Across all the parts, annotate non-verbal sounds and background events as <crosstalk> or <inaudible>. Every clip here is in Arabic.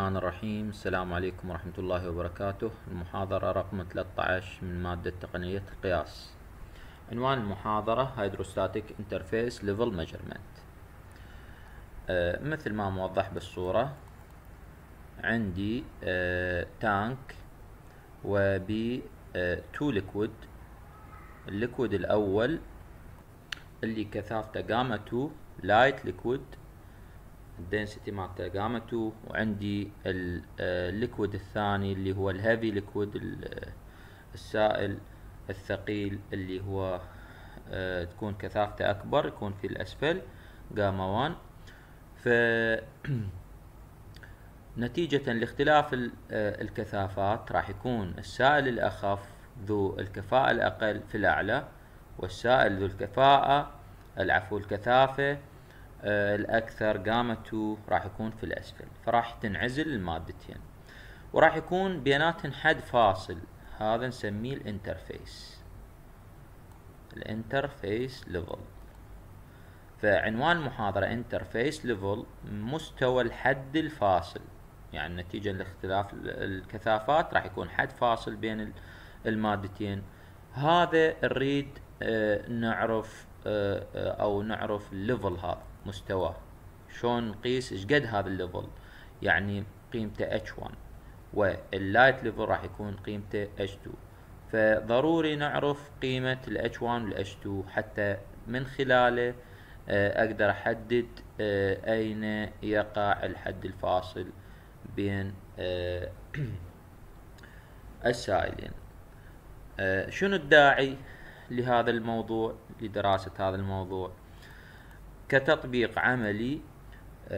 الرحمن الرحيم. السلام عليكم ورحمة الله وبركاته. المحاضرة رقم 13 من مادة تقنية القياس عنوان المحاضرة hydrostatic interface level measurement مثل ما موضح بالصورة عندي آه tank وبي two liquid ال liquid الأول اللي كثافته جاما 2 light liquid ال density مالته جاما 2 وعندي ال liquid الثاني اللي هو ال heavy liquid السائل الثقيل اللي هو آه تكون كثافته أكبر يكون في الأسفل جاما 1 ف <clears throat> نتيجة لاختلاف الكثافات راح يكون السائل الأخف ذو الكفاءة الأقل في الأعلى والسائل ذو الكفاءة العفو الكثافة الأكثر جاما 2 راح يكون في الأسفل فراح تنعزل المادتين وراح يكون بيناتهن حد فاصل هذا نسميه ال interface. ال interface level. فعنوان المحاضرة interface level مستوى الحد الفاصل يعني نتيجة لاختلاف الكثافات راح يكون حد فاصل بين المادتين. هذا نريد نعرف أو نعرف ال level هذا. مستواه شلون نقيس إيش قد هذا ال level؟ يعني قيمته H1 وال light level راح يكون قيمته H2 فضروري نعرف قيمة ال H1 وال H2 حتى من خلاله أقدر أحدد أين يقع الحد الفاصل بين <clears throat> السائلين. شنو الداعي لهذا الموضوع لدراسة هذا الموضوع؟ كتطبيق عملي <clears throat>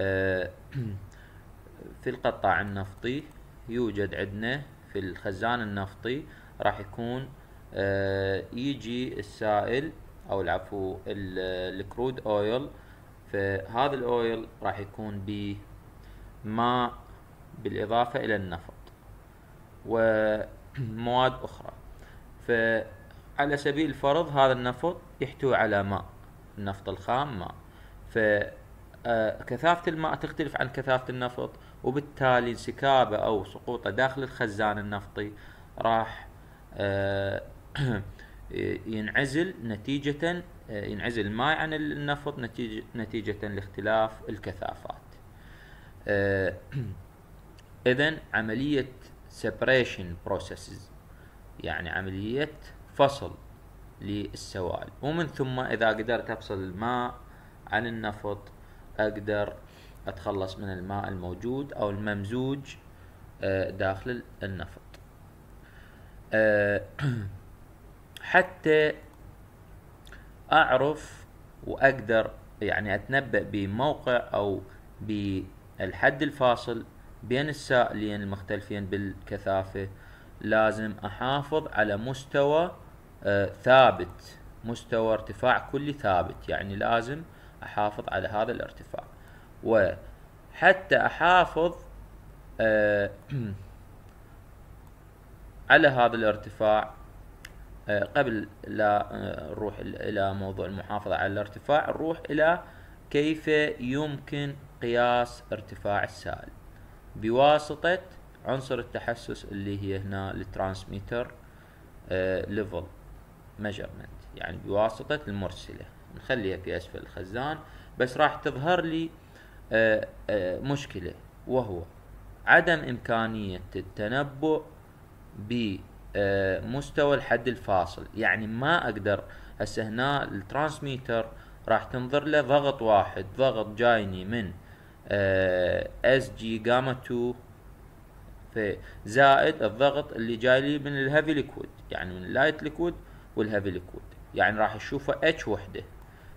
في القطاع النفطي يوجد عندنا في الخزان النفطي راح يكون يجي السائل أو العفو الكرود أويل فهذا الأويل راح يكون بماء بالإضافة إلى النفط ومواد أخرى. فعلى سبيل الفرض هذا النفط يحتوي على ماء النفط الخام ماء. فكثافة الماء تختلف عن كثافة النفط وبالتالي انسكابه أو سقوطه داخل الخزان النفطي راح <clears throat> ينعزل نتيجة ينعزل الماء عن النفط نتيجة, نتيجة لاختلاف الكثافات. <clears throat> اذا عملية separation processes يعني عملية فصل للسوائل. ومن ثم إذا قدرت أفصل الماء عن النفط أقدر أتخلص من الماء الموجود أو الممزوج داخل النفط. <clears throat> حتى أعرف وأقدر يعني أتنبأ بموقع أو بالحد الفاصل بين السائلين المختلفين بالكثافة لازم أحافظ على مستوى ثابت مستوى ارتفاع كلي ثابت. يعني لازم أحافظ على هذا الارتفاع. وحتى أحافظ <clears throat> على هذا الارتفاع قبل لا نروح إلى موضوع المحافظة على الارتفاع نروح إلى كيف يمكن قياس ارتفاع السائل. بواسطة عنصر التحسس اللي هي هنا ال transmitter level measurement يعني بواسطة المرسلة. نخليها في أسفل الخزان بس راح تظهر لي آآ آآ مشكلة وهو عدم إمكانية التنبؤ بمستوى الحد الفاصل. يعني ما أقدر هسه هنا ال transmitter راح تنظر له ضغط واحد ضغط جايني من SG gamma 2 زائد الضغط اللي جاي لي من ال heavy liquid يعني من ال light liquid وال heavy liquid يعني راح أشوفه H وحدة.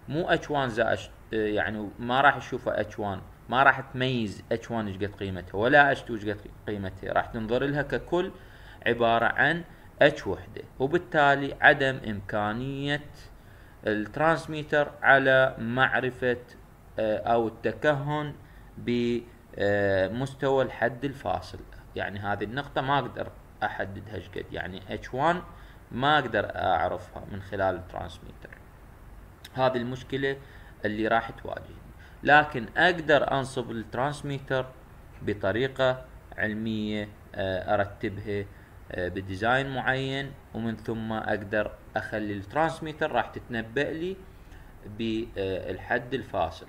مو H 1 زائد يعني ما راح اشوفه H 1 ما راح تميز H 1 إيش قد قيمتها ولا H 2 إيش قد قيمتها راح تنظر لها ككل عبارة عن H وحدة. وبالتالي عدم إمكانية ال transmitter على معرفة أو التكهن بمستوى الحد الفاصل. يعني هذه النقطة ما أقدر أحددها إيش قد. يعني H 1 ما أقدر أعرفها من خلال ال transmitter. هذه المشكلة اللي راح تواجهني. لكن أقدر أنصب ال transmitter بطريقة علمية آه، أرتبها آه، ب design معين ومن ثم أقدر أخلي ال transmitter راح تتنبأ لي بالحد الفاصل.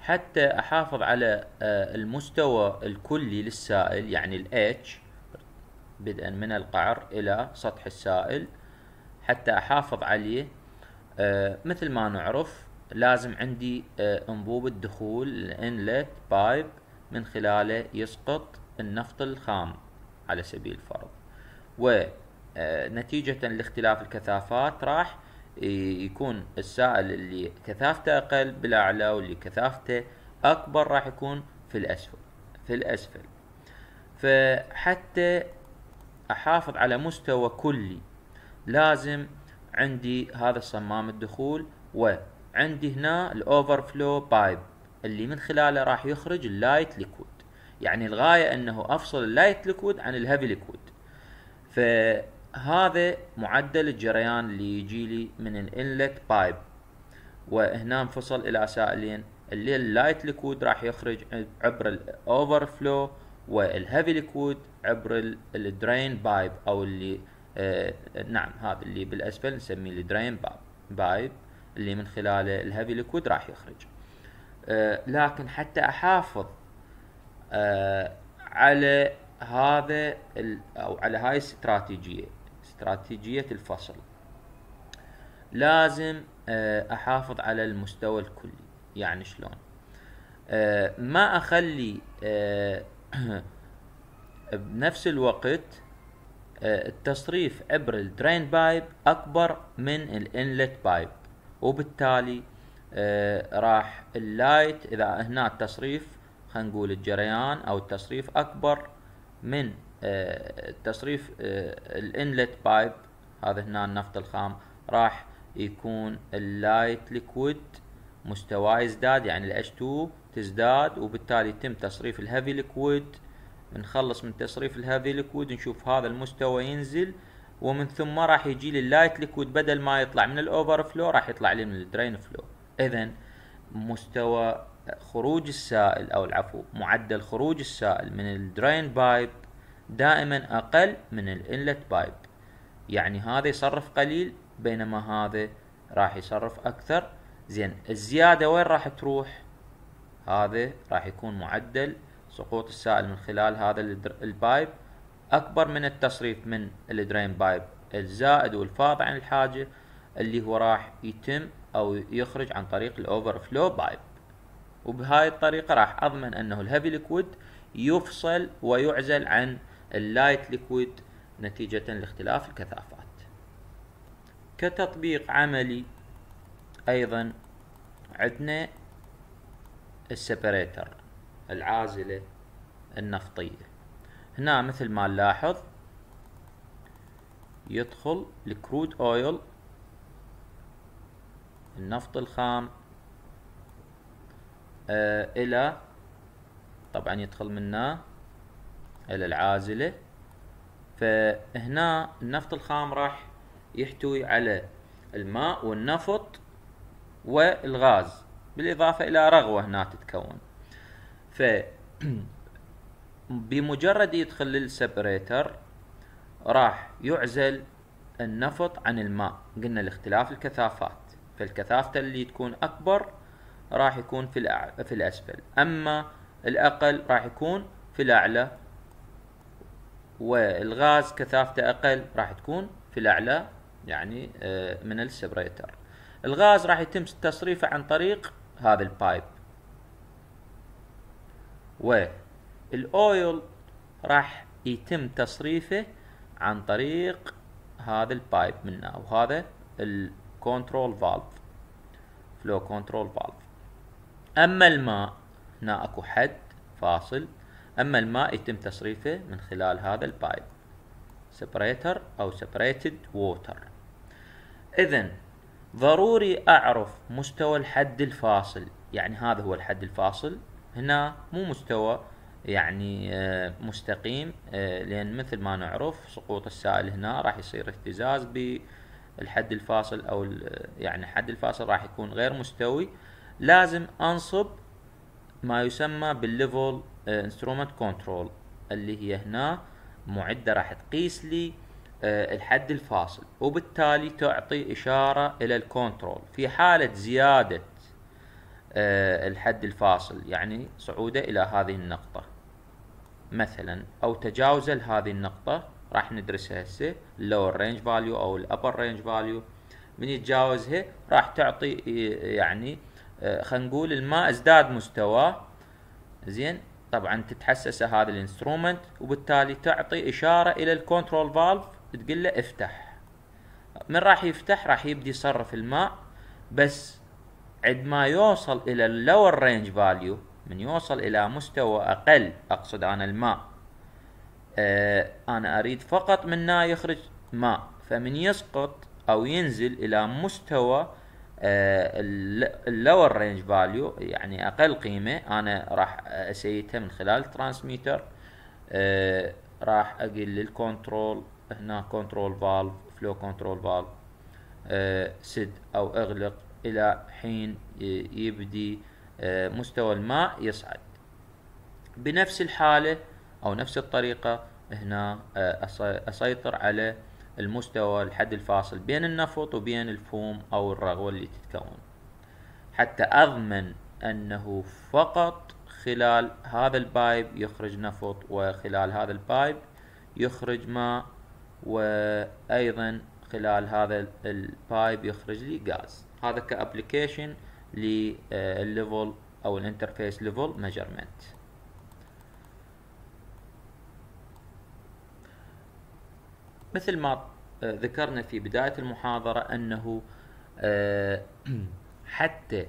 حتى أحافظ على آه، المستوى الكلي للسائل يعني ال H بدءا من القعر إلى سطح السائل. حتى أحافظ عليه آه، مثل ما نعرف لازم عندي آه، أنبوب الدخول الإنلت بايب من خلاله يسقط النفط الخام على سبيل الفرض. ونتيجة لاختلاف الكثافات راح يكون السائل اللي كثافته أقل بالأعلى واللي كثافته أكبر راح يكون في الأسفل في الأسفل. فحتى أحافظ على مستوى كلي لازم عندي هذا الصمام الدخول وعندي هنا ال overflow pipe اللي من خلاله راح يخرج ال light liquid يعني الغاية أنه أفصل ال light liquid عن ال heavy liquid ف هذا معدل الجريان اللي يجي لي من ال inlet pipe وهنا انفصل إلى سائلين اللي ال light liquid راح يخرج عبر ال overflow وال heavy liquid عبر ال drain pipe أو اللي نعم هذا اللي بالأسفل نسميه ال drain pipe اللي من خلاله ال heavy liquid راح يخرج. آه لكن حتى أحافظ آه على هذا أو على هاي الاستراتيجيه استراتيجية الفصل. لازم آه، أحافظ على المستوى الكلي. يعني شلون؟ آه، ما أخلي آه، <clears throat> بنفس الوقت التصريف عبر ال drain pipe أكبر من ال inlet pipe وبالتالي راح ال light إذا هنا التصريف خلينا نقول الجريان أو التصريف أكبر من تصريف آه، ال inlet pipe هذا هنا النفط الخام راح يكون ال light liquid مستواه يزداد يعني ال H2 تزداد وبالتالي يتم تصريف ال heavy liquid نخلص من تصريف ال heavy liquid نشوف هذا المستوى ينزل ومن ثم راح يجي لي ال light liquid بدل ما يطلع من ال overflow راح يطلع لي من ال drain flow اذا مستوى خروج السائل أو العفو معدل خروج السائل من ال drain pipe دائما أقل من ال inlet pipe يعني هذا يصرف قليل بينما هذا راح يصرف أكثر. زين الزيادة وين راح تروح؟ هذا راح يكون معدل سقوط السائل من خلال هذا ال pipe. أكبر من التصريف من ال drain pipe الزائد والفائض عن الحاجة اللي هو راح يتم أو يخرج عن طريق ال overflow pipe. وبهاي الطريقة راح أضمن أنه ال heavy liquid يفصل ويعزل عن ال light liquid نتيجة لاختلاف الكثافات. كتطبيق عملي أيضا عندنا ال separator العازلة النفطية. هنا مثل ما نلاحظ يدخل الكرود أويل النفط الخام آه إلى طبعا يدخل منه إلى العازلة. فهنا النفط الخام راح يحتوي على الماء والنفط والغاز بالإضافة إلى رغوة هنا تتكون. ف <clears throat> بمجرد يدخل للسبريتر راح يعزل النفط عن الماء. قلنا لاختلاف الكثافات. فالكثافة اللي تكون أكبر راح يكون في, في الأسفل. أما الأقل راح يكون في الأعلى. والغاز كثافته أقل راح تكون في الأعلى يعني آه، من ال separator. الغاز راح يتم تصريفه عن طريق هذا ال pipe. وال oil راح يتم تصريفه عن طريق هذا ال pipe منه وهذا ال control valve flow control valve أما الماء هنا أكو حد فاصل. أما الماء يتم تصريفه من خلال هذا ال pipe separator أو separated water. إذا ضروري أعرف مستوى الحد الفاصل يعني هذا هو الحد الفاصل. هنا مو مستوى يعني آه، مستقيم آه، لأن مثل ما نعرف سقوط السائل هنا راح يصير اهتزاز بالحد الفاصل أو يعني الحد الفاصل راح يكون غير مستوي. لازم أنصب ما يسمى بالليفل instrument control اللي هي هنا معدة راح تقيس لي آه، الحد الفاصل وبالتالي تعطي إشارة إلى ال control في حالة زيادة آه، الحد الفاصل يعني صعوده إلى هذه النقطة. مثلا أو تجاوزه لهذه النقطة راح ندرسها هسه ال lower range value أو ال upper range value من يتجاوزها راح تعطي يعني آه، خلينا نقول الماء ازداد مستواه زين؟ طبعا تتحسس هذا ال instrument وبالتالي تعطي إشارة إلى ال control valve تقول له افتح. من راح يفتح؟ راح يبدي يصرف الماء بس عندما يوصل إلى ال lower range value من يوصل إلى مستوى أقل أقصد أنا الماء. آه أنا أريد فقط منه يخرج ماء فمن يسقط أو ينزل إلى مستوى ال lower range value يعني أقل قيمة. أنا راح أ set ها من خلال ال transmitter آه راح أقول لل control هنا control valve flow control valve سد أو أغلق. إلى حين يبدي آه مستوى الماء يصعد. بنفس الحالة أو نفس الطريقة هنا آه أسيطر على المستوى الحد الفاصل بين النفط وبين الفوم أو الرغوة اللي تتكون. حتى أضمن أنه فقط خلال هذا ال pipe يخرج نفط وخلال هذا ال pipe يخرج ماء وأيضا خلال هذا ال pipe يخرج لي غاز. هذا ك application لل level أو ال interface level measurement مثل ما آه، ذكرنا في بداية المحاضرة أنه آه، <clears throat> حتى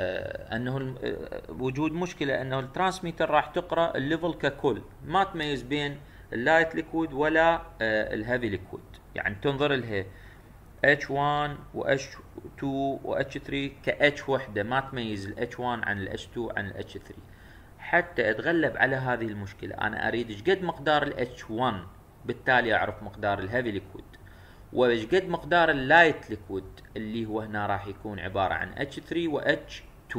آه، أنه وجود مشكلة أنه ال transmitter راح تقرأ ال level ككل. ما تميز بين ال light liquid ولا ال heavy liquid. يعني تنظر لها. H1 و H2 و H3 ك H وحده ما تميز ال H1 عن ال H2 عن ال H3 حتى أتغلب على هذه المشكلة. أنا أريد قد مقدار ال H1 بالتالي أعرف مقدار ال heavy liquid قد مقدار ال light liquid اللي هو هنا راح يكون عبارة عن H3 و H2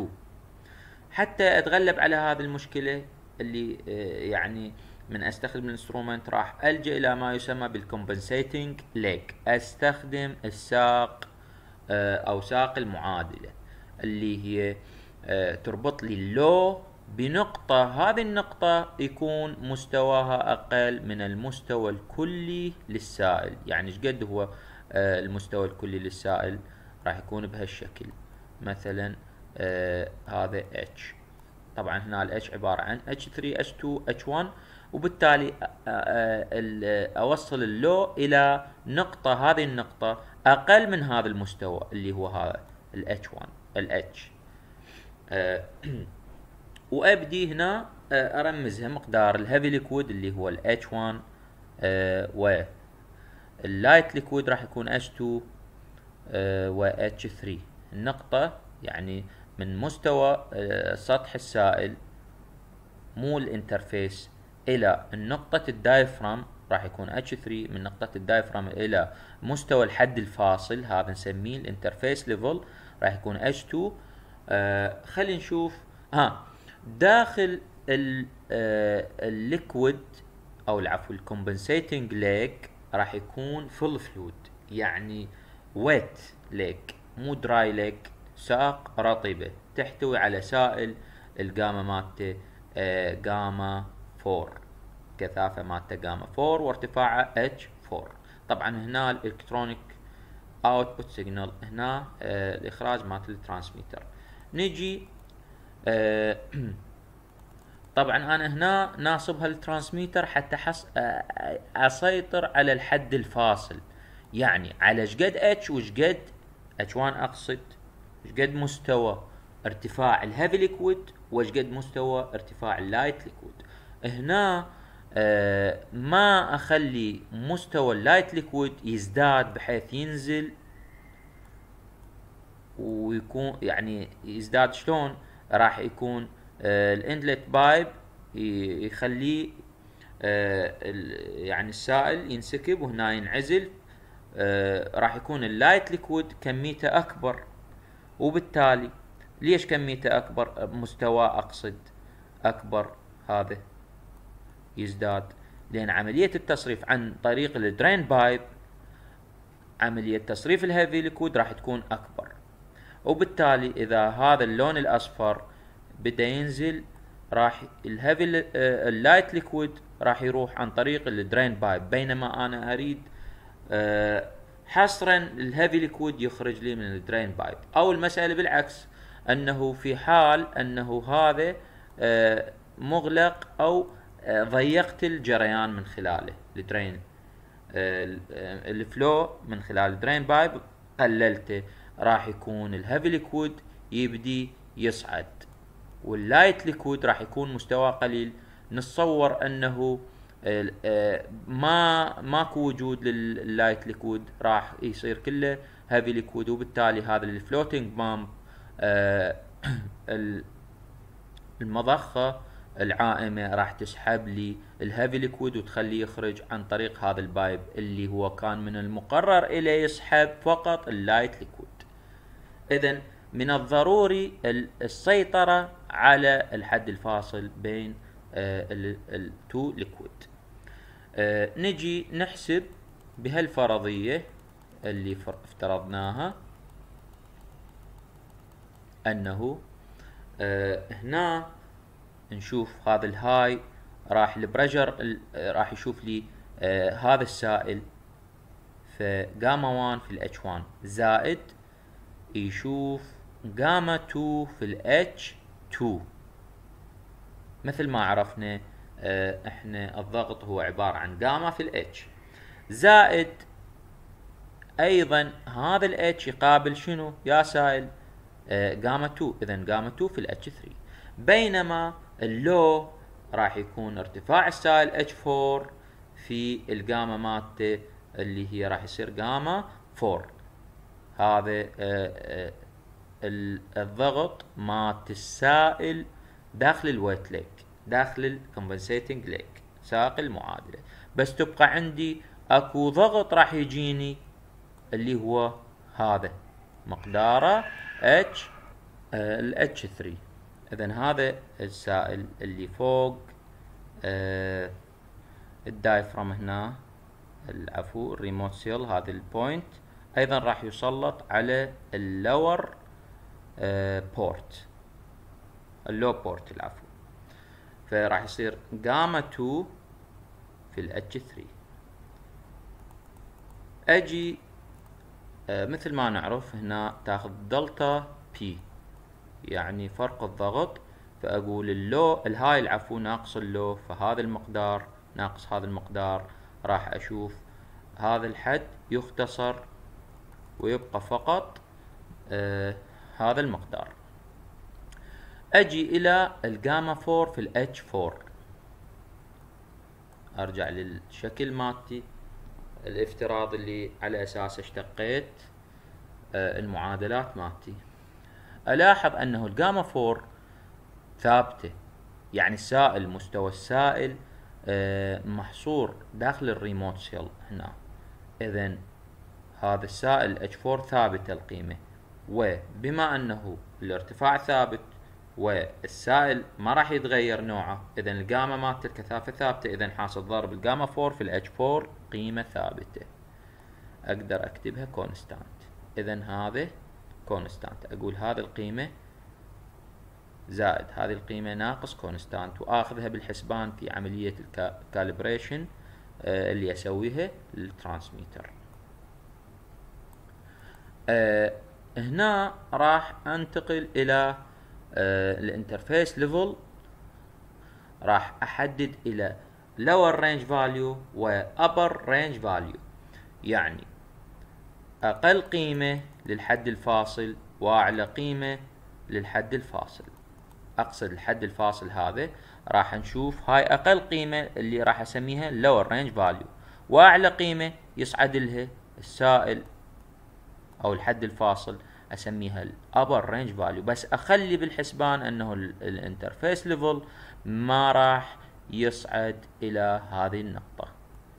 حتى أتغلب على هذه المشكلة اللي آه، يعني من أستخدم ال instrument راح ألجأ إلى ما يسمى بال compensating leg أستخدم الساق آه، أو ساق المعادلة اللي هي آه، تربط لي اللو بنقطة هذه النقطة يكون مستواها أقل من المستوى الكلي للسائل. يعني إيش قد هو آه المستوى الكلي للسائل؟ راح يكون بهالشكل. مثلا هذا H. طبعا هنا ال H عبارة عن H3 H2 H1 وبالتالي أوصل ال low إلى نقطة هذه النقطة أقل من هذا المستوى اللي هو هذا ال H1 ال H. آه <clears throat> وأبدي هنا أرمزها مقدار ال heavy liquid اللي هو ال H1 آه، و ال light liquid راح يكون H2 آه، و H3 النقطة يعني من مستوى سطح السائل مو ال interface إلى نقطة ال diaphragm راح يكون H3 من نقطة ال diaphragm إلى مستوى الحد الفاصل هذا نسميه ال interface level راح يكون H2 آه خلينا نشوف. ها داخل آه، ال liquid أو العفو ال compensating leg راح يكون full fluid يعني wet leg مو dry leg ساق رطبة تحتوي على سائل الجاما مالته آه جاما 4 كثافة مالته جاما 4 وارتفاعه H 4 طبعا هنا ال electronic output signal هنا آه الإخراج مالت ال transmitter. نجي آه، <clears throat> طبعا أنا هنا ناصب هال transmitter حتى حص... آه، أسيطر على الحد الفاصل. يعني على إيش قد H وش قد H 1 أقصد؟ إيش قد مستوى ارتفاع ال heavy liquid وإيش قد مستوى ارتفاع ال light liquid هنا آه ما أخلي مستوى ال light liquid يزداد بحيث ينزل ويكون يعني يزداد شلون؟ راح يكون آه، ال inlet pipe يخليه آه، يعني السائل ينسكب وهنا ينعزل راح يكون ال light liquid كميته أكبر. وبالتالي ليش كميته أكبر؟ مستوى أقصد أكبر هذا. يزداد. لأن عملية التصريف عن طريق ال drain pipe عملية تصريف ال heavy liquid راح تكون أكبر. وبالتالي إذا هذا اللون الأصفر بدأ ينزل راح ال heavy ال light liquid راح يروح عن طريق ال drain pipe بينما أنا أريد آه، حصرا ال heavy liquid يخرج لي من ال drain pipe أو المسألة بالعكس أنه في حال أنه هذا آه، مغلق آه، ضيقت الجريان من خلاله ال drain ال flow من خلال ال drain pipe قللته راح يكون ال heavy liquid يبدي يصعد وال light liquid راح يكون مستواه قليل. نتصور أنه آه، ما ماكو وجود لل light liquid راح يصير كله heavy liquid وبالتالي هذا ال floating <clears throat> pump المضخة العائمة راح تسحب لي ال heavy liquid وتخليه يخرج عن طريق هذا ال pipe اللي هو كان من المقرر اليه يسحب فقط ال light liquid. اذا من الضروري السيطرة على الحد الفاصل بين ال two liquid. آه، نجي نحسب بهالفرضية اللي افترضناها أنه آه، هنا نشوف هذا ال high راح ال pressure راح يشوف لي آه هذا السائل في جاما 1 في الاتش 1 زائد يشوف جاما 2 في الاتش 2 مثل ما عرفنا آه إحنا الضغط هو عبارة عن جاما في الاتش زائد أيضا هذا ال H يقابل شنو؟ يا سائل آه جاما 2 اذا جاما 2 في الاتش 3 بينما ال low راح يكون ارتفاع السائل H 4 في الجاما مالته اللي هي راح يصير جاما 4 هذا آه، آه، الضغط مالت السائل داخل ال wet leg داخل ال compensating leg ساق المعادلة. بس تبقى عندي اكو ضغط راح يجيني اللي هو هذا مقداره H ال H 3 اذا هذا السائل اللي فوق آه ال diaphragm هنا العفو ال remote seal هذا ال point. أيضا راح يسلط على ال lower آه port ال low port العفو. فراح يصير جاما 2 في الاتش 3 أجي آه مثل ما نعرف هنا تاخذ delta P. يعني فرق الضغط فأقول ال low ال high العفو ناقص ال low فهذا المقدار ناقص هذا المقدار راح أشوف هذا الحد يختصر ويبقى فقط آه هذا المقدار. أجي إلى الجاما 4 في الاتش 4 أرجع للشكل مالتي الافتراض اللي على أساسه اشتقيت آه المعادلات مالتي. ألاحظ أنه الجاما 4 ثابتة. يعني السائل مستوى السائل آه، محصور داخل ال remote seal هنا. اذا هذا السائل H4 ثابت القيمة. وبما أنه الارتفاع ثابت والسائل ما راح يتغير نوعه. اذا الجاما مالت الكثافة ثابتة. اذا حاصل ضرب الجاما 4 في الاتش 4 قيمة ثابتة. أقدر أكتبها constant اذا هذا constant. أقول هذه القيمة زائد هذه القيمة ناقص constant وآخذها بالحسبان في عملية ال calibration آه، اللي أسويها لل transmitter آه، هنا راح أنتقل إلى آه، ال interface level. راح أحدد إلى lower range value و upper range value. يعني أقل قيمة للحد الفاصل وأعلى قيمة للحد الفاصل. أقصد الحد الفاصل هذا راح نشوف هاي أقل قيمة اللي راح أسميها lower range value. وأعلى قيمة يصعد لها السائل أو الحد الفاصل أسميها upper range value. بس أخلي بالحسبان أنه ال interface level ما راح يصعد إلى هذه النقطة.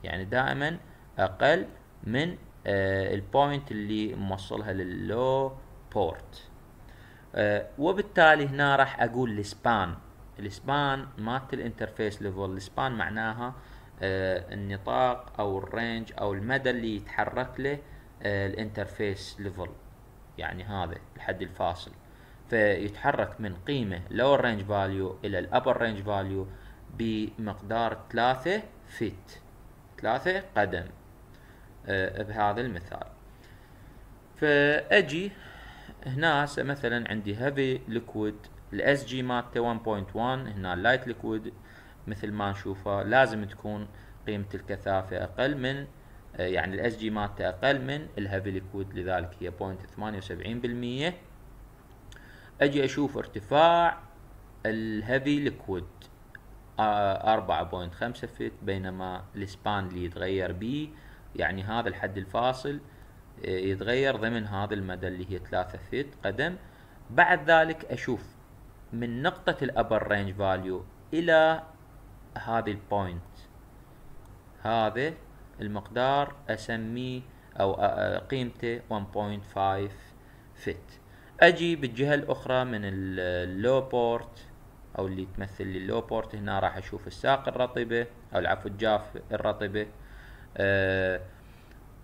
يعني دائما أقل من ال point اللي موصلها لل low port أه وبالتالي هنا راح أقول ال span. ال span مالت ال interface level ال span معناها أه النطاق أو ال range أو المدى اللي يتحرك له ال interface level يعني هذا الحد الفاصل. فيتحرك من قيمة lower range value إلى upper range value بمقدار ثلاثة feet ثلاثة قدم. بهذا المثال. فأجي هنا مثلا عندي heavy liquid ال SG مالته 1.1 هنا ال light liquid مثل ما نشوفه لازم تكون قيمة الكثافة أقل من آه، يعني ال SG مالته أقل من ال heavy liquid لذلك هي 0.78% أجي أشوف ارتفاع ال heavy liquid 4.5 feet بينما ال span اللي يتغير بيه يعني هذا الحد الفاصل آه، يتغير ضمن هذا المدى اللي هي 3 feet قدم. بعد ذلك أشوف من نقطة ال upper range value إلى هذه ال point هذا المقدار أسميه أو قيمته 1.5 feet. أجي بالجهة الأخرى من ال low port أو اللي تمثل ال low port هنا راح أشوف الساق الرطبة أو العفو الجاف الرطبة.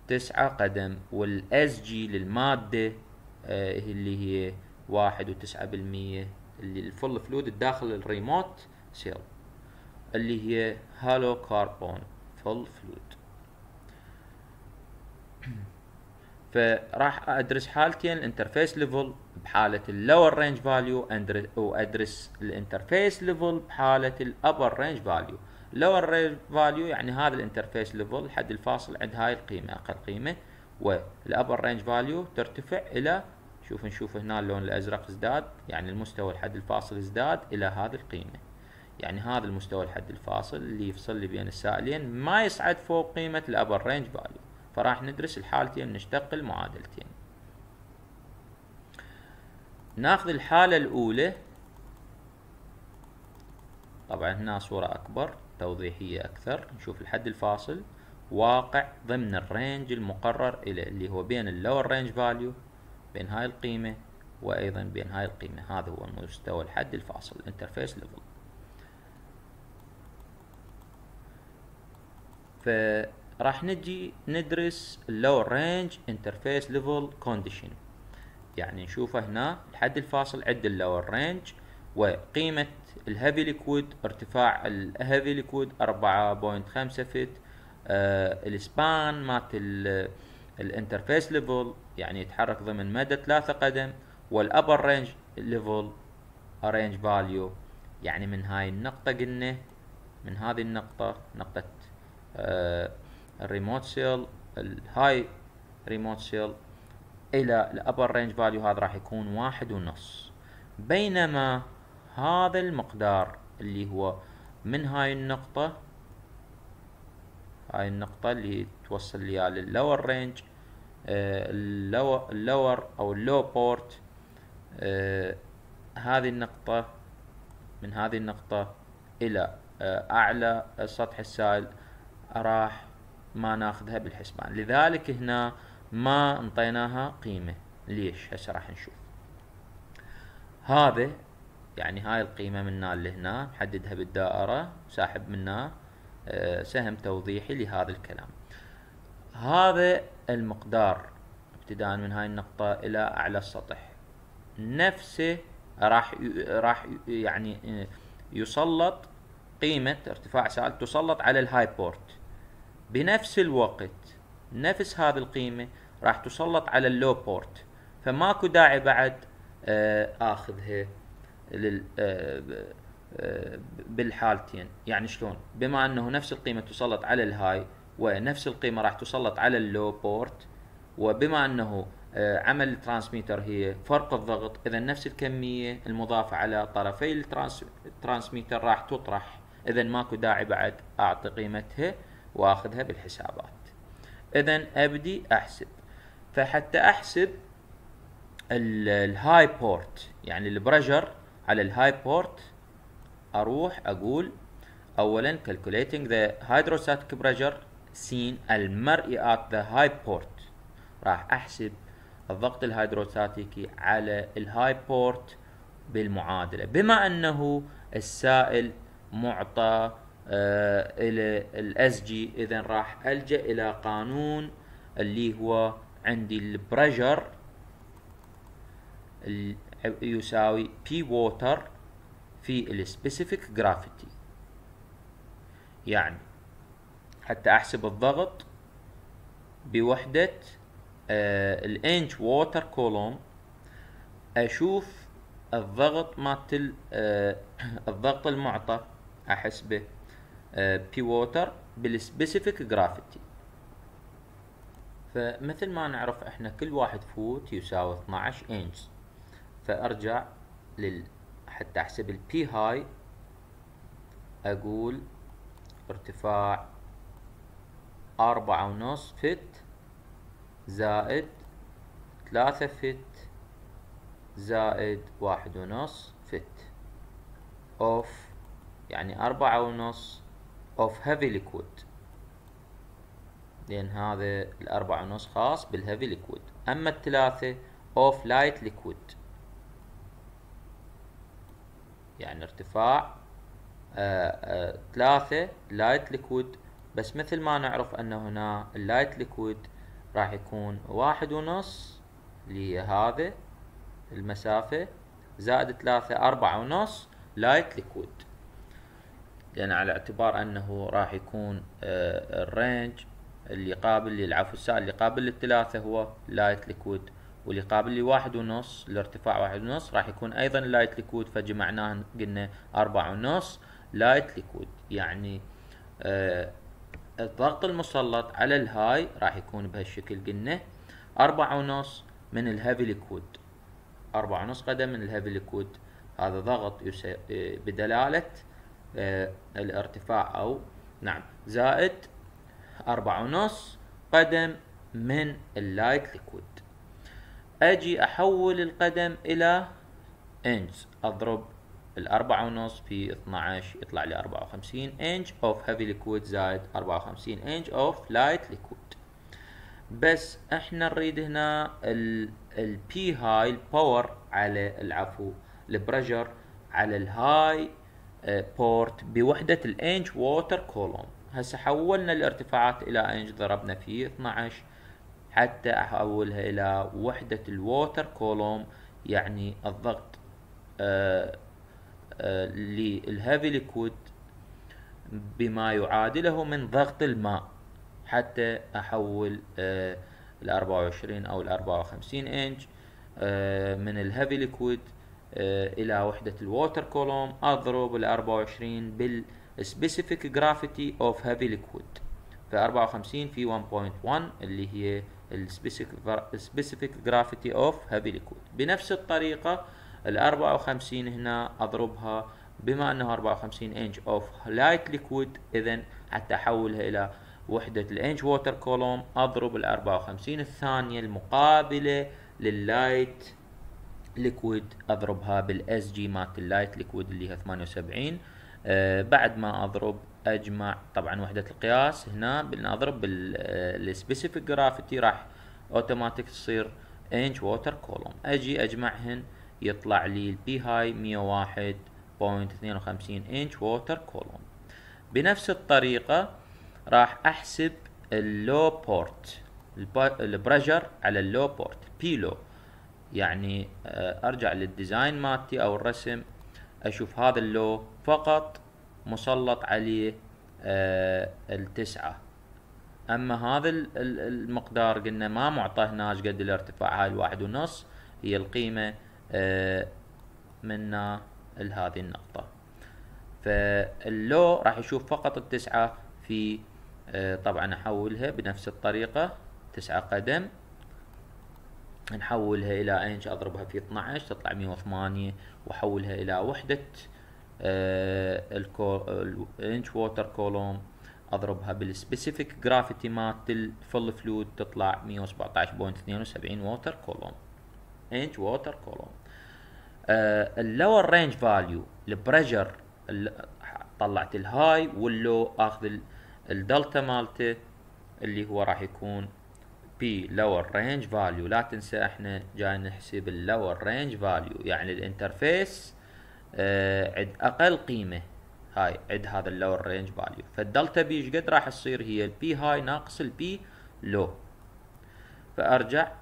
تسعة قدم وال SG للمادة أه اللي هي واحد وتسعة بالمية اللي ال fill fluid الداخل ال remote seal اللي هي halocarbon fill fluid <clears throat> فراح أدرس حالتين ال interface level بحالة ال lower range value وأدرس ال interface level بحالة ال upper range value. lower range value يعني هذا ال interface level الحد الفاصل عند هاي القيمة أقل قيمة وال upper range value ترتفع إلى شوف نشوف هنا اللون الأزرق ازداد يعني المستوى الحد الفاصل ازداد إلى هذه القيمة. يعني هذا المستوى الحد الفاصل اللي يفصل لي بين السائلين ما يصعد فوق قيمة ال upper range value فراح ندرس الحالتين نشتق المعادلتين ناخذ الحالة الأولى. طبعا هنا صورة أكبر. توضيحية أكثر. نشوف الحد الفاصل. واقع ضمن ال range المقرر إلى اللي هو بين ال lower range value بين هاي القيمة وأيضا بين هاي القيمة. هذا هو مستوى الحد الفاصل interface level فراح نجي ندرس ال lower range interface level condition يعني نشوفه هنا الحد الفاصل عند ال lower range وقيمة ال heavy liquid ارتفاع ال heavy liquid 4.5 feet. آه ال span مالت ال interface level يعني يتحرك ضمن مدى ثلاثة قدم وال upper range level range value. يعني من هاي النقطة قلنا من هذه النقطة نقطة ال remote seal ال high remote seal إلى ال upper range value هذا راح يكون واحد ونص. بينما هذا المقدار اللي هو من هاي النقطة هاي النقطة اللي توصل لي لل lower range ال lower أو ال low port آه، هذه النقطة من هذه النقطة إلى آه، أعلى سطح السائل راح ما ناخذها بالحسبان. لذلك هنا ما أنطيناها قيمة. ليش؟ هسه راح نشوف. هذا يعني هاي القيمة من هنا لهنا نحددها بالدائرة ساحب منها آه، سهم توضيحي لهذا الكلام. هذا المقدار ابتداء من هاي النقطة إلى أعلى السطح. نفسه راح راح يعني يسلط قيمة ارتفاع سائل تسلط على ال high port. بنفس الوقت نفس هذه القيمة راح تسلط على ال low port. فماكو داعي بعد آه، بالحالتين. يعني شلون؟ بما أنه نفس القيمة تسلط على ال high ونفس القيمة راح تسلط على ال low port وبما أنه آه، عمل ال transmitter هي فرق الضغط إذا نفس الكمية المضافة على طرفي ال transmitter راح تطرح. إذا ماكو داعي بعد أعطي قيمتها وأخذها بالحسابات. إذا أبدي أحسب. فحتى أحسب ال high port يعني ال pressure على ال high port أروح أقول اولا calculating the hydrostatic pressure seen المرئي at the high port. راح أحسب الضغط الهيدروستاتيكي على ال high port بالمعادلة. بما أنه السائل معطى آه إلى ال SG إذا راح ألجأ إلى قانون اللي هو عندي ال pressure يساوي P water في ال specific gravity يعني حتى أحسب الضغط بوحدة آه ال inch water column أشوف الضغط مالت آه الضغط المعطى احسبه P water بال specific gravity فمثل ما نعرف إحنا كل واحد foot يساوي 12 انش فأرجع لل حتى أحسب ال P high أقول ارتفاع أربعة ونص feet زائد ثلاثة feet زائد واحد ونص feet of يعني أربعة ونص of heavy liquid لأن هذا الأربعة ونص خاص بال heavy liquid أما الثلاثة of light liquid يعني ارتفاع آه، آه، ثلاثة light liquid بس مثل ما نعرف أن هنا ال light liquid راح يكون واحد ونص اللي هي هذا المسافة زائد ثلاثة أربعة ونص light liquid لأن على اعتبار أنه راح يكون آه، ال range اللي قابل للعفو السائل اللي قابل للثلاثة هو light liquid واللي قابل لي واحد ونص الارتفاع واحد ونص راح يكون أيضا light liquid فجمعناه قلنا أربعة ونص light liquid يعني آه الضغط المسلط على ال high راح يكون بهالشكل قلنا أربعة ونص من ال heavy liquid أربعة ونص قدم من ال heavy liquid هذا ضغط آه، بدلالة آه الارتفاع أو نعم زائد أربعة ونص قدم من ال light liquid أجي أحول القدم إلى انش أضرب الأربعة ونص في 12 يطلع لي 54 inch of heavy liquid زائد 54 inch of light liquid بس إحنا نريد هنا ال P high ال power على العفو ال pressure على ال high port بوحدة ال inch water column هسه حولنا الارتفاعات إلى انش ضربنا فيه 12 حتى أحولها إلى وحدة ال water column يعني الضغط آه آه لل heavy liquid بما يعادله من ضغط الماء حتى أحول آه ال 24 أو ال 54 إنش من ال heavy liquid إلى وحدة ال water column أضرب ال 24 بال specific gravity of heavy liquid ف 54 في 1.1 اللي هي ال specific gravity of heavy liquid بنفس الطريقة ال 54 هنا أضربها بما أنه 54 inch of light liquid اذا حتى أحولها إلى وحدة ال inch water column أضرب ال 54 الثانية المقابلة لل light liquid أضربها بال SG مالت ال light liquid اللي هي 78 آه بعد ما أضرب أجمع طبعا وحدة القياس هنا بنضرب بال specific gravity راح اوتوماتيك تصير inch water column أجي اجمعهن يطلع لي ال P high 101.52 inch water column بنفس الطريقة راح أحسب ال low port ال pressure على ال low port P low يعني آه، أرجع لل design مالتي أو الرسم أشوف هذا ال low فقط مسلط عليه آه التسعة. أما هذا المقدار قلنا ما معطى هنا قد الارتفاع هاي الواحد ونص هي القيمة آه من هذه النقطة. فال low راح يشوف فقط التسعة في آه طبعا أحولها بنفس الطريقة تسعة قدم. نحولها إلى انش أضربها في 12 تطلع 108 وأحولها إلى وحدة. ال inch water column أضربها بال specific gravity مالت ال fill fluid تطلع 117.72 water column inch water column ال lower range value ال pressure طلعت ال high وال low آخذ الدلتا مالته اللي هو راح يكون P lower range value لا تنسى إحنا جاي نحسب ال lower range value يعني ال interface عند أقل قيمة. هاي عند هذا ال lower range value فال delta P إيش قد راح تصير؟ هي ال P high ناقص ال P low. فأرجع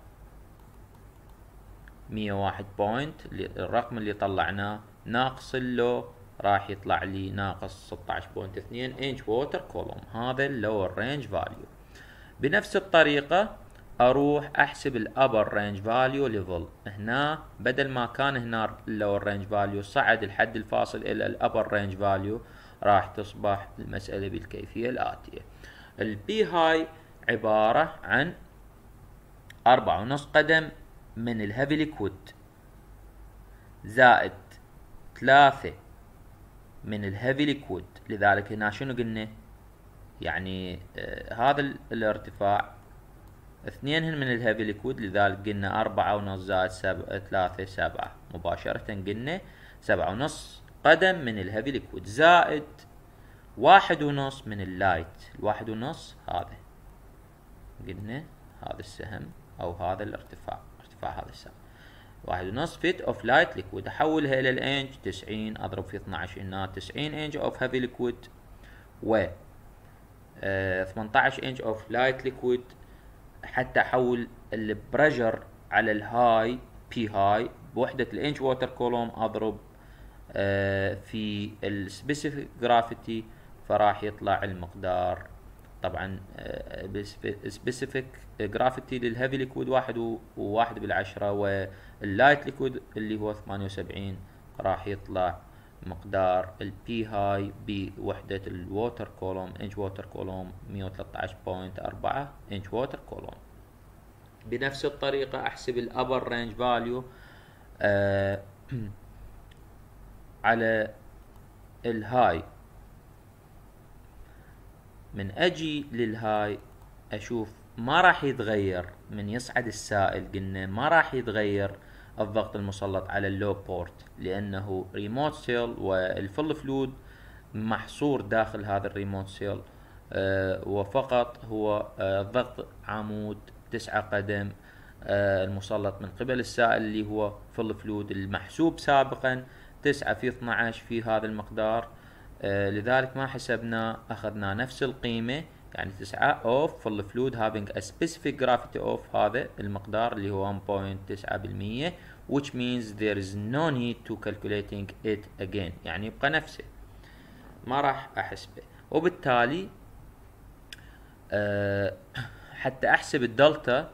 101 point الرقم اللي طلعناه ناقص ال low راح يطلع لي ناقص 16.2 inch water column هذا ال lower range value بنفس الطريقة أروح أحسب ال upper range value level هنا بدل ما كان هنا ال lower range value صعد الحد الفاصل إلى ال upper range value راح تصبح المسألة بالكيفية الآتية. ال P high عبارة عن أربعة ونص قدم من ال heavy liquid زائد ثلاثة من ال heavy liquid لذلك هنا شنو قلنا؟ يعني آه هذا الارتفاع اثنين من ال heavy liquid لذلك قلنا أربعة ونص زائد سبعة ثلاثة سبعة. مباشرة قلنا سبعة ونص قدم من ال heavy liquid زائد واحد ونص من ال light. الواحد ونص هذا. قلنا هذا السهم أو هذا الارتفاع. ارتفاع هذا السهم. واحد ونص feet of light liquid أحولها إلى الإنج تسعين أضرب في 12 هنا تسعين inch of heavy liquid و آه 18 inch of light liquid حتى احول ال pressure على ال high P high بوحدة ال inch water column أضرب آه في ال specific gravity فراح يطلع المقدار. طبعا specific gravity لل heavy liquid واحد وواحد بالعشرة وال light liquid اللي هو ثمانية وسبعين راح يطلع مقدار ال P high بوحدة ال water column inch water column مية وثلاثة point أربعة inch water column بنفس الطريقة أحسب ال upper range value على ال high من أجي لل high أشوف ما راح يتغير من يصعد السائل قلنا ما راح يتغير الضغط المسلط على ال low port لأنه remote seal وال fill fluid محصور داخل هذا ال remote seal آه وفقط هو آه ضغط عمود تسعة قدم آه المسلط من قبل السائل اللي هو fill fluid المحسوب سابقا تسعة في 12 في هذا المقدار لذلك ما حسبنا أخذنا نفس القيمة يعني تسعة of fill fluid having a specific gravity of هذا المقدار اللي هو 1.9 بالمية which means there is no need to calculating it again. يعني يبقى نفسه ما راح احسبه وبالتالي آه حتى أحسب الدلتا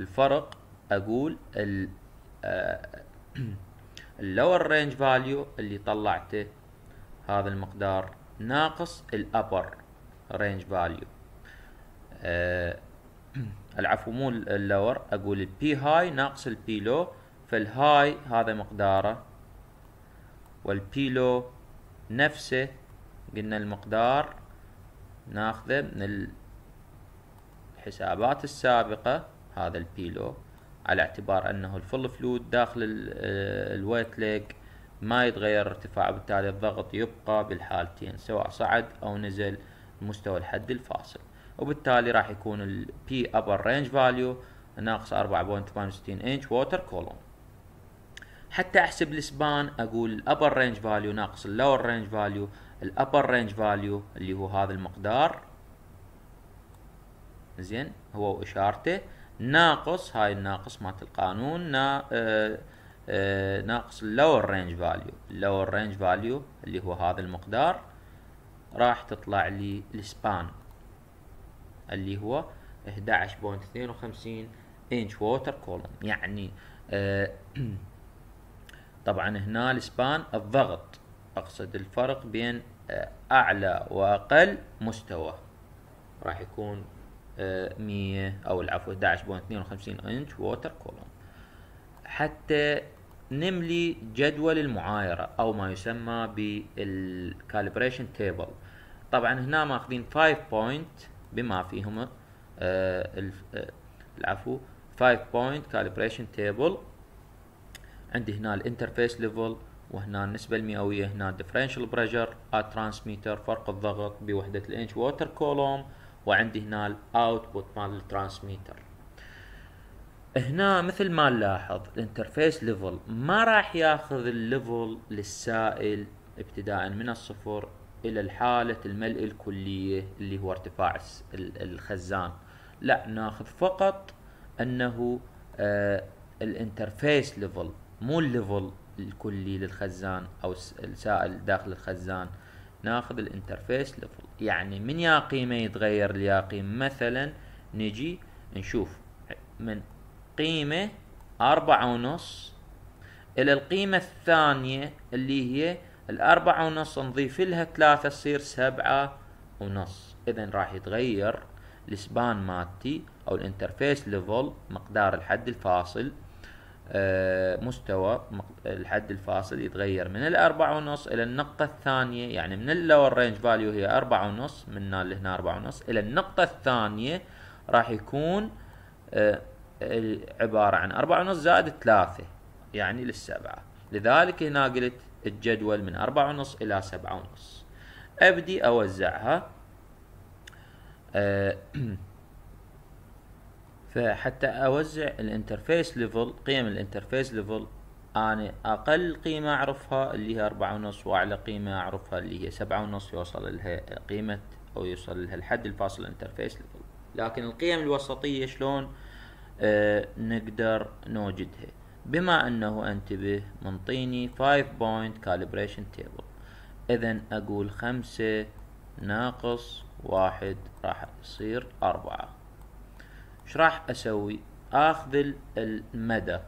الفرق أقول ال ال lower range value اللي طلعته هذا المقدار ناقص ال upper range value <clears throat> العفو مو ال lower أقول ال P high ناقص ال P low فال high هذا مقداره وال P low نفسه قلنا المقدار ناخذه من الحسابات السابقة هذا ال P low على اعتبار أنه ال fill fluid داخل ال wet leg ما يتغير ارتفاعه بالتالي الضغط يبقى بالحالتين سواء صعد أو نزل. مستوى الحد الفاصل. وبالتالي راح يكون ال P upper range value ناقص 4.68 inch water column حتى أحسب ال span أقول ال upper range value ناقص ال lower range value ال upper range value اللي هو هذا المقدار. زين؟ هو واشارته ناقص هاي الناقص مالت القانون نا آه آه ناقص ال lower range value ال lower range value اللي هو هذا المقدار. راح تطلع لي ال span اللي هو 11.52 inch water column يعني آه <clears throat> طبعا هنا ال span الضغط أقصد الفرق بين آه أعلى وأقل مستوى. راح يكون آه مية أو العفو 11.52 inch water column حتى نملي جدول المعايرة أو ما يسمى بال calibration table طبعا هنا ماخذين 5 point بما فيهم آه آه العفو 5 point calibration table عندي هنا ال interface level وهنا النسبة المئوية هنا ال differential pressure transmitter فرق الضغط بوحدة ال inch water column وعندي هنا ال output مال ال transmitter. هنا مثل ما نلاحظ ال interface level ما راح ياخذ ال level للسائل ابتداء من الصفر إلى الحالة الملء الكلية اللي هو ارتفاع الخزان. لا ناخذ فقط أنه آه ال interface level مو ال level الكلي للخزان أو السائل داخل الخزان. ناخذ ال interface level يعني من يا قيمة يتغير ليا قيمة؟ مثلا نجي نشوف من قيمة أربعة ونص إلى القيمة الثانية اللي هي الأربعة ونص نضيف لها ثلاثة تصير سبعة ونص. إذا راح يتغير ال span مالتي أو ال interface level مقدار الحد الفاصل آه، مستوى الحد الفاصل يتغير من الأربعة ونص إلى النقطة الثانية. يعني من ال lower range value هي أربعة ونص من هنا لهنا أربعة ونص. إلى النقطة الثانية راح يكون آه، عبارة عن أربعة ونص زائد ثلاثة يعني للسبعة. لذلك هنا قلت الجدول من أربعة ونص إلى سبعة ونص. أبدي أوزعها. آه، <clears throat> فحتى أوزع ال interface level قيم ال interface level أنا أقل قيمة أعرفها اللي هي أربعة ونص وأعلى قيمة أعرفها اللي هي سبعة ونص يوصل لها قيمة أو يوصل لها الحد الفاصل ال interface level. لكن القيم الوسطية شلون؟ نقدر نوجدها. بما أنه انتبه منطيني 5 point calibration table. اذا أقول خمسة ناقص واحد راح يصير أربعة. إيش راح أسوي؟ آخذ المدى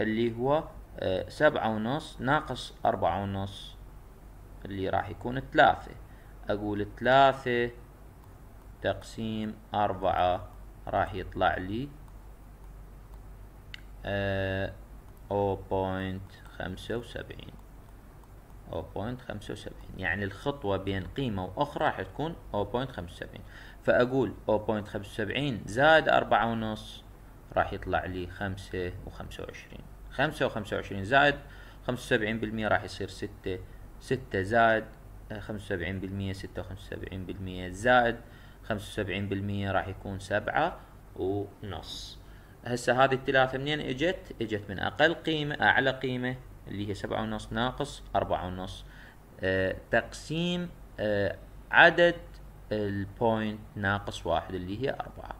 اللي هو آه، سبعة ونص ناقص أربعة ونص اللي راح يكون ثلاثة. أقول ثلاثة تقسيم أربعة راح يطلع لي O point خمسة وسبعين. O point خمسة وسبعين. يعني الخطوة بين قيمة وأخرى راح تكون O point خمسة وسبعين. فأقول 0.75 زائد أربعة ونص راح يطلع لي خمسة وخمسة وعشرين. خمسة وخمسة وعشرين زائد خمسة وسبعين بالمية راح يصير ستة. ستة زائد خمسة وسبعين بالمية ستة وخمسة وسبعين بالمية زائد خمسة وسبعين بالمية راح يكون سبعة ونص. هسه هذه الثلاثة منين إجت؟ إجت من أقل قيمة أعلى قيمة اللي هي سبعة ونص ناقص أربعة ونص. أه تقسيم أه عدد البوينت ناقص واحد اللي هي أربعة.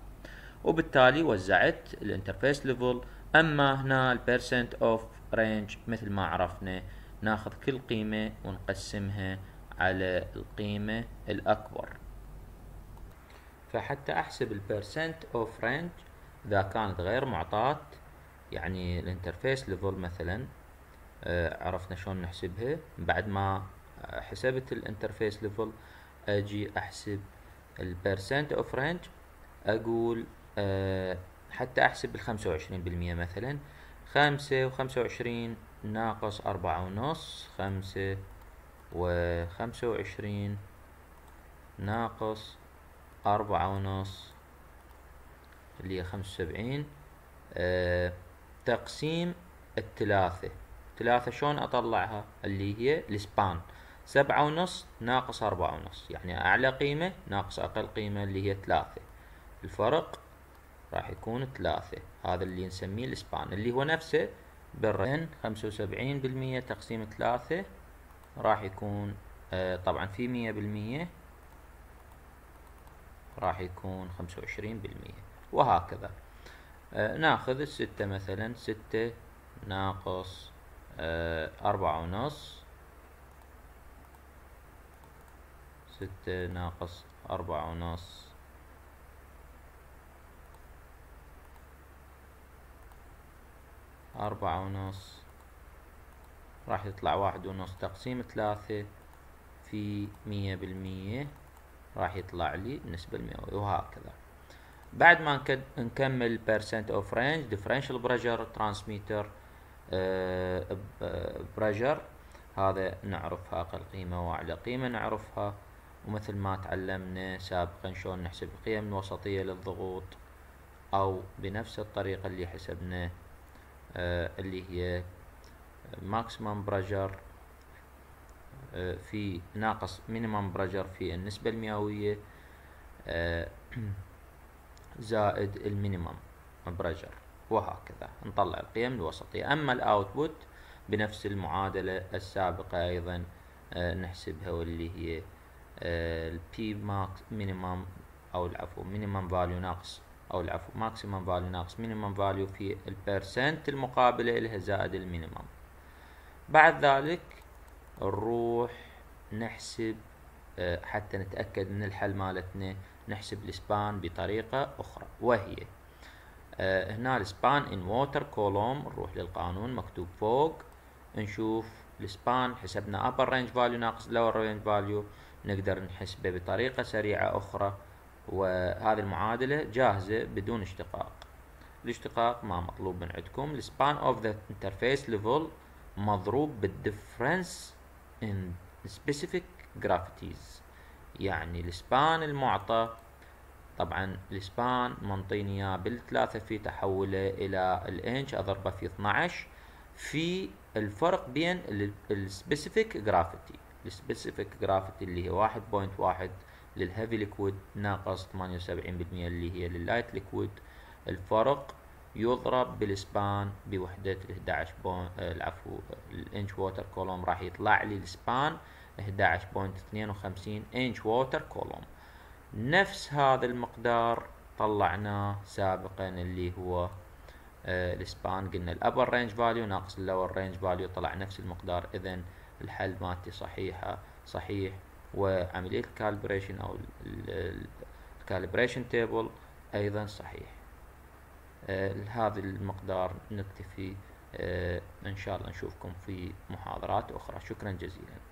وبالتالي وزعت ال interface level. أما هنا ال percent of range مثل ما عرفنا ناخذ كل قيمة ونقسمها على القيمة الأكبر. فحتى أحسب ال percent of range إذا كانت غير معطاة يعني ال interface level مثلا آه، عرفنا شلون نحسبها. بعد ما حسبت ال interface level أجي أحسب ال percent of range أقول أه حتى أحسب الخمسة وعشرين بالمية مثلا. خمسة وخمسة وعشرين ناقص أربعة ونص خمسة وخمسة وعشرين ناقص أربعة ونص. اللي هي خمسة وسبعين أه تقسيم الثلاثة. ثلاثة شلون أطلعها؟ اللي هي ال span. سبعة ونص ناقص أربعة ونص يعني أعلى قيمة ناقص أقل قيمة اللي هي ثلاثة. الفرق راح يكون ثلاثة. هذا اللي نسميه الإسبان اللي هو نفسه بالرن خمسة وسبعين بالمية تقسيم ثلاثة راح يكون آه طبعا في مية بالمية راح يكون خمسة وعشرين بالمية. وهكذا. آه ناخذ الستة مثلا ستة ناقص آه أربعة ونص. ستة ناقص أربعة ونص. أربعة ونص. راح يطلع واحد ونص. تقسيم ثلاثة في مية بالمية راح يطلع لي النسبة المئوية وهكذا. بعد ما نكمل percent of range differential pressure transmitter pressure. هذا نعرفها أقل قيمة وأعلى قيمة نعرفها. ومثل ما تعلمنا سابقا شلون نحسب القيم الوسطية للضغوط أو بنفس الطريقة اللي حسبنا آه اللي هي maximum pressure آه في ناقص minimum pressure في النسبة المئوية آه <clears throat> زائد ال minimum pressure وهكذا. نطلع القيم الوسطية أما ال output بنفس المعادلة السابقة أيضا آه، نحسبها واللي هي ال P max minimum أو العفو minimum value ناقص أو العفو maximum value ناقص minimum value في ال percent المقابلة لها زائد ال minimum. بعد ذلك نروح نحسب آه، حتى نتأكد من الحل مالتنا نحسب ال span بطريقة أخرى وهي آه، هنا ال span inch water column نروح للقانون مكتوب فوق نشوف ال span حسبنا upper range value ناقص lower range value نقدر نحسبه بطريقة سريعة أخرى وهذه المعادلة جاهزة بدون اشتقاق. الاشتقاق ما مطلوب من عندكم ال span of the interface level مضروب بال difference in specific gravities يعني ال span المعطى. طبعا ال span منطيني إياه بالثلاثة feet تحوله إلى الإنش أضربه في 12 في الفرق بين ال specific gravity. ال specific gravity اللي هي واحد point واحد لل heavy liquid ناقص 78% اللي هي لل light liquid. الفرق يضرب بال span بوحدة ال 11 بون العفو ال inch water column راح يطلع لي ال span 11.52 inch water column. نفس هذا المقدار طلعناه سابقا اللي هو آه ال span. قلنا ال upper range value ناقص ال lower range value طلع نفس المقدار. اذا الحل مالتي صحيحة صحيح. وعملية ال calibration أو ال calibration table أيضا صحيح. آه هذا المقدار نكتفي آه إن شاء الله نشوفكم في محاضرات أخرى. شكرا جزيلا.